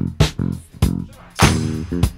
Mm-hmm.